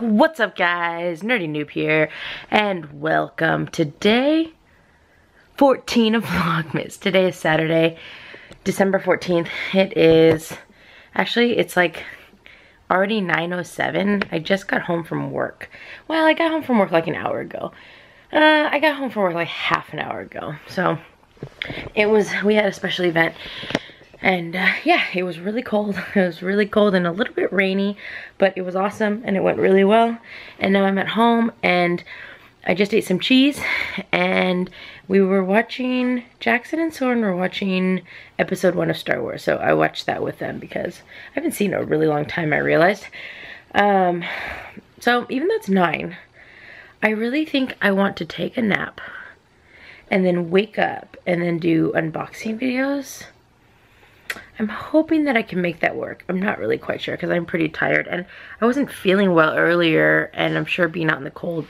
What's up guys? Nerdy Newb here and welcome Today, 14 of Vlogmas. Today is Saturday, December 14th. It is, actually it's like already 9.07. I just got home from work. Well, I got home from work like an hour ago. Uh, I got home from work like half an hour ago. So it was, we had a special event and uh, yeah, it was really cold. It was really cold and a little bit rainy, but it was awesome and it went really well. And now I'm at home and I just ate some cheese and we were watching, Jackson and Soren were watching episode one of Star Wars. So I watched that with them because I haven't seen it a really long time, I realized. Um, so even though it's nine, I really think I want to take a nap and then wake up and then do unboxing videos I'm hoping that I can make that work. I'm not really quite sure because I'm pretty tired and I wasn't feeling well earlier and I'm sure being out in the cold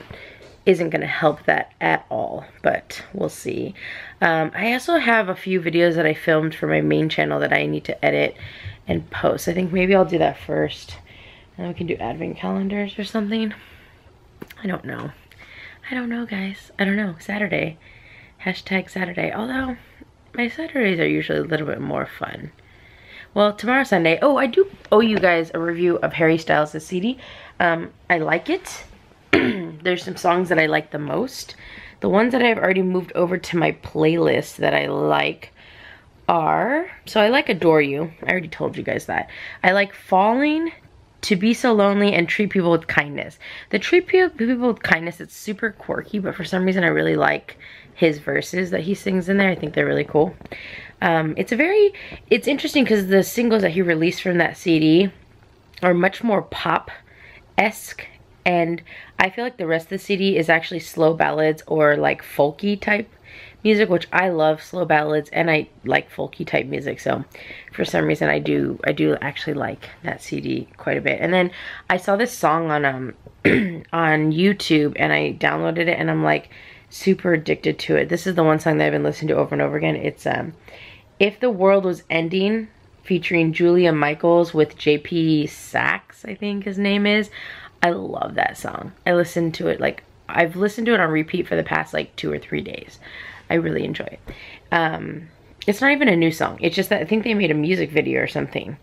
isn't going to help that at all, but we'll see. Um, I also have a few videos that I filmed for my main channel that I need to edit and post. I think maybe I'll do that first. And we can do advent calendars or something. I don't know. I don't know, guys. I don't know. Saturday. Hashtag Saturday. Although, my Saturdays are usually a little bit more fun. Well, tomorrow Sunday. Oh, I do owe you guys a review of Harry Styles' CD. Um, I like it. There's some songs that I like the most. The ones that I've already moved over to my playlist that I like are, so I like Adore You. I already told you guys that. I like Falling, To Be So Lonely, and Treat People With Kindness. The Treat People With Kindness, it's super quirky, but for some reason I really like his verses that he sings in there. I think they're really cool. Um, it's a very, it's interesting because the singles that he released from that CD are much more pop-esque and I feel like the rest of the CD is actually slow ballads or like folky type music, which I love slow ballads and I like folky type music. So for some reason I do, I do actually like that CD quite a bit. And then I saw this song on, um, on YouTube and I downloaded it and I'm like super addicted to it. This is the one song that I've been listening to over and over again. It's, um, if the World Was Ending featuring Julia Michaels with JP Saxe, I think his name is. I love that song. I listened to it like, I've listened to it on repeat for the past like two or three days. I really enjoy it. Um, it's not even a new song. It's just that I think they made a music video or something.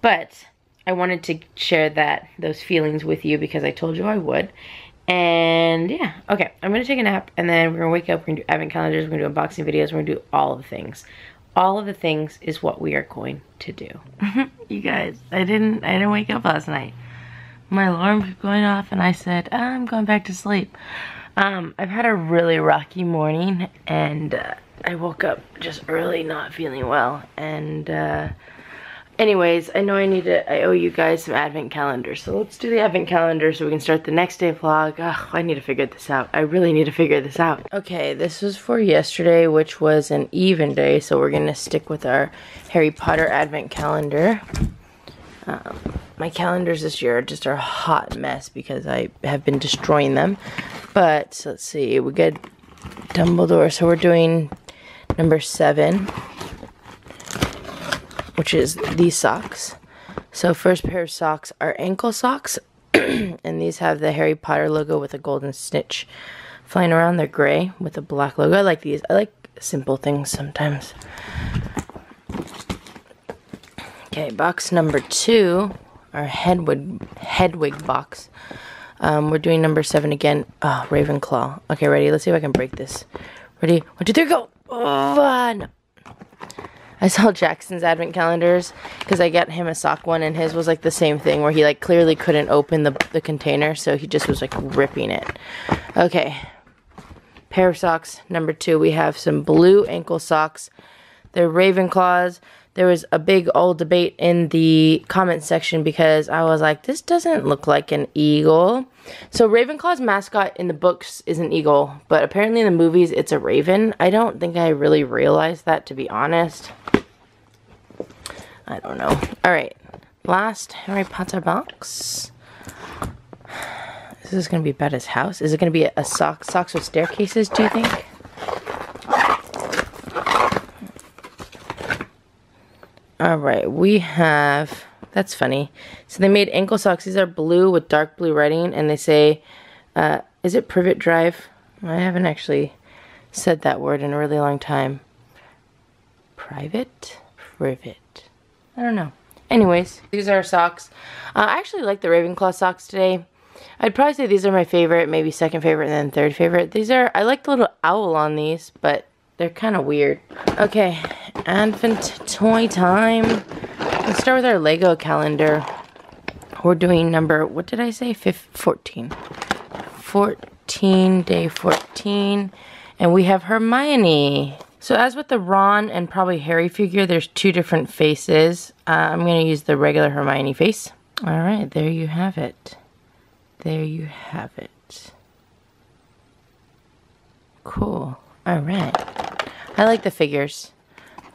But I wanted to share that, those feelings with you because I told you I would. And yeah, okay, I'm gonna take a nap and then we're gonna wake up, we're gonna do advent calendars, we're gonna do unboxing videos, we're gonna do all of the things all of the things is what we are going to do. you guys, I didn't I didn't wake up last night. My alarm kept going off and I said, I'm going back to sleep. Um, I've had a really rocky morning and uh, I woke up just early not feeling well and uh, anyways, I know I need to, I owe you guys some advent calendars. So let's do the advent calendar so we can start the next day vlog. Ugh, I need to figure this out. I really need to figure this out. Okay, this was for yesterday, which was an even day. So we're gonna stick with our Harry Potter advent calendar. Um, my calendars this year just are a hot mess because I have been destroying them. But let's see, we get Dumbledore. So we're doing number seven which is these socks. So first pair of socks are ankle socks, and these have the Harry Potter logo with a golden snitch flying around. They're gray with a black logo. I like these. I like simple things sometimes. Okay, box number two, our Hedwig, Hedwig box. Um, we're doing number seven again. Oh, Ravenclaw. Okay, ready? Let's see if I can break this. Ready? One, two, three, go! One. I saw Jackson's advent calendars because I got him a sock one and his was like the same thing where he like clearly couldn't open the, the container so he just was like ripping it. Okay. Pair of socks. Number two, we have some blue ankle socks. They're Ravenclaws. There was a big old debate in the comment section because I was like, this doesn't look like an eagle. So Ravenclaw's mascot in the books is an eagle, but apparently in the movies it's a raven. I don't think I really realized that to be honest. I don't know. Alright, last Harry Potter box. This is going to be his house. Is it going to be a, a sock, socks with staircases, do you think? Alright, we have That's funny. So they made ankle socks. These are blue with dark blue writing, and they say, uh, is it privet drive? I haven't actually said that word in a really long time. Private? Privet. I don't know. Anyways, these are socks. Uh, I actually like the Ravenclaw socks today. I'd probably say these are my favorite, maybe second favorite, and then third favorite. These are, I like the little owl on these, but they're kind of weird. Okay, Advent toy time. Let's start with our Lego calendar. We're doing number, what did I say? 15, 14. 14, day 14. And we have Hermione. So as with the Ron and probably Harry figure, there's two different faces. Uh, I'm going to use the regular Hermione face. All right, there you have it. There you have it. Cool. All right. I like the figures.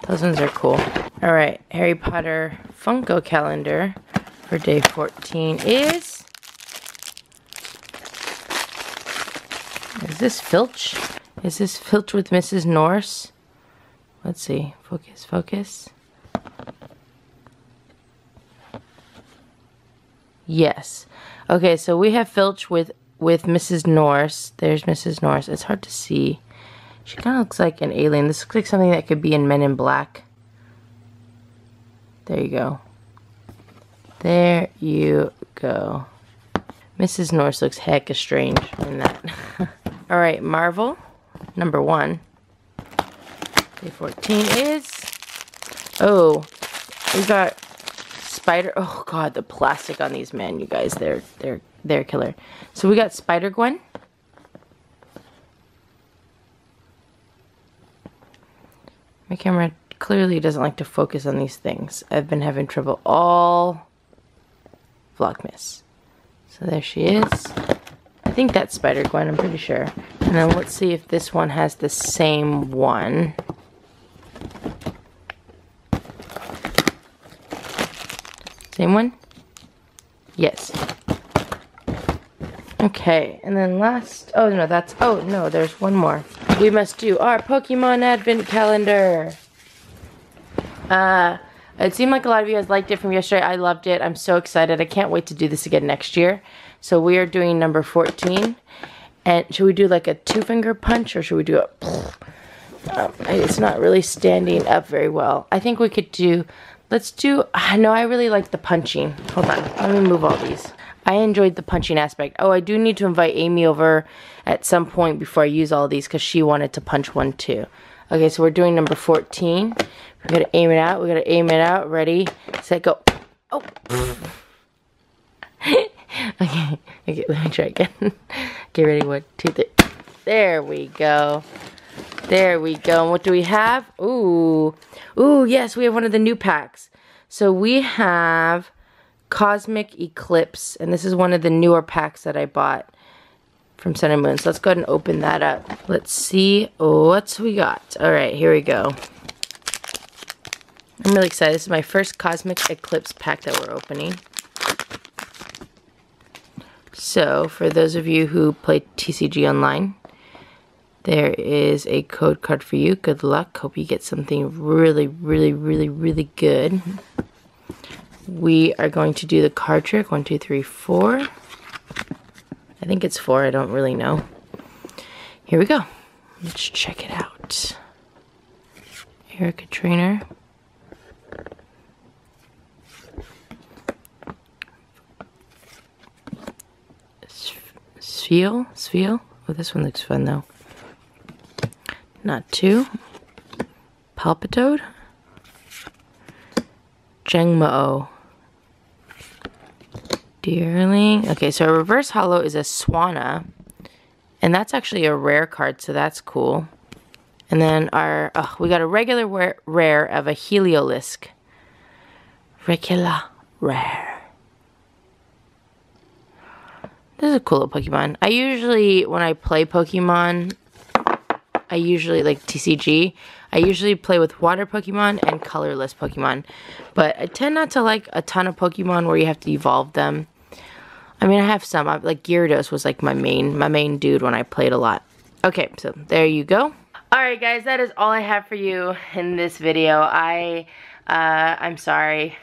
Those ones are cool. All right, Harry Potter Funko calendar for day 14 is... Is this Filch? Is this Filch with Mrs. Norris? Let's see. Focus, focus. Yes. Okay, so we have Filch with with Mrs. Norris. There's Mrs. Norris. It's hard to see. She kind of looks like an alien. This looks like something that could be in Men in Black. There you go. There you go. Mrs. Norris looks hecka strange in that. Alright, Marvel, number one. Day 14 is... Oh, we got Spider... Oh, God, the plastic on these, man, you guys. They're, they're, they're killer. So we got Spider-Gwen. My camera clearly doesn't like to focus on these things. I've been having trouble all Vlogmas. So there she is. I think that's Spider-Gwen, I'm pretty sure. And then let's see if this one has the same one. Same one? Yes. Okay, and then last, oh no, that's, oh no, there's one more. We must do our Pokemon Advent Calendar. Uh, it seemed like a lot of you guys liked it from yesterday. I loved it. I'm so excited. I can't wait to do this again next year. So we are doing number 14. And should we do like a two finger punch or should we do a... Um, it's not really standing up very well. I think we could do... Let's do... No, I really like the punching. Hold on. Let me move all these. I enjoyed the punching aspect. Oh, I do need to invite Amy over at some point before I use all these because she wanted to punch one too. Okay, so we're doing number 14. We gotta aim it out. We gotta aim it out. Ready, set, go. Oh. okay, okay, let me try again. Get ready, one, two, three. There we go. There we go. And what do we have? Ooh. Ooh, yes, we have one of the new packs. So we have Cosmic Eclipse, and this is one of the newer packs that I bought from Sun and Moon. So let's go ahead and open that up. Let's see what we got. All right, here we go. I'm really excited. This is my first Cosmic Eclipse pack that we're opening. So, for those of you who play TCG Online, there is a code card for you. Good luck. Hope you get something really, really, really, really good. We are going to do the card trick. One, two, three, four. I think it's four. I don't really know. Here we go. Let's check it out. Erika Trainer. Spheal? Spheal? Oh, this one looks fun though. Not two. Palpitoad. Jangmo. Deerling. Okay, so reverse holo is a Swanna. And that's actually a rare card, so that's cool. And then our, oh, we got a regular rare of a Heliolisk. Regular rare. This is a cool little Pokemon. I usually, when I play Pokemon, I usually, like TCG, I usually play with water Pokemon and colorless Pokemon. But I tend not to like a ton of Pokemon where you have to evolve them. I mean, I have some. I, like Gyarados was like my main, my main dude when I played a lot. Okay, so there you go. Alright guys, that is all I have for you in this video. I Uh, I'm sorry.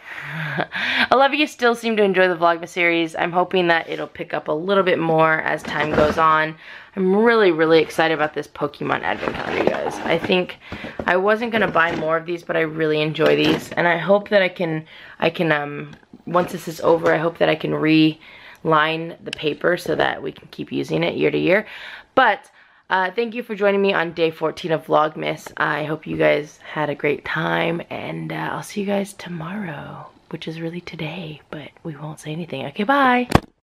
a lot of you still seem to enjoy the Vlogmas series. I'm hoping that it'll pick up a little bit more as time goes on. I'm really, really excited about this Pokemon Advent Calendar, guys. I think I wasn't going to buy more of these, but I really enjoy these. And I hope that I can, I can, um, once this is over, I hope that I can reline the paper so that we can keep using it year to year. But uh, thank you for joining me on day 14 of Vlogmas. I hope you guys had a great time, and uh, I'll see you guys tomorrow, which is really today, but we won't say anything. Okay, bye.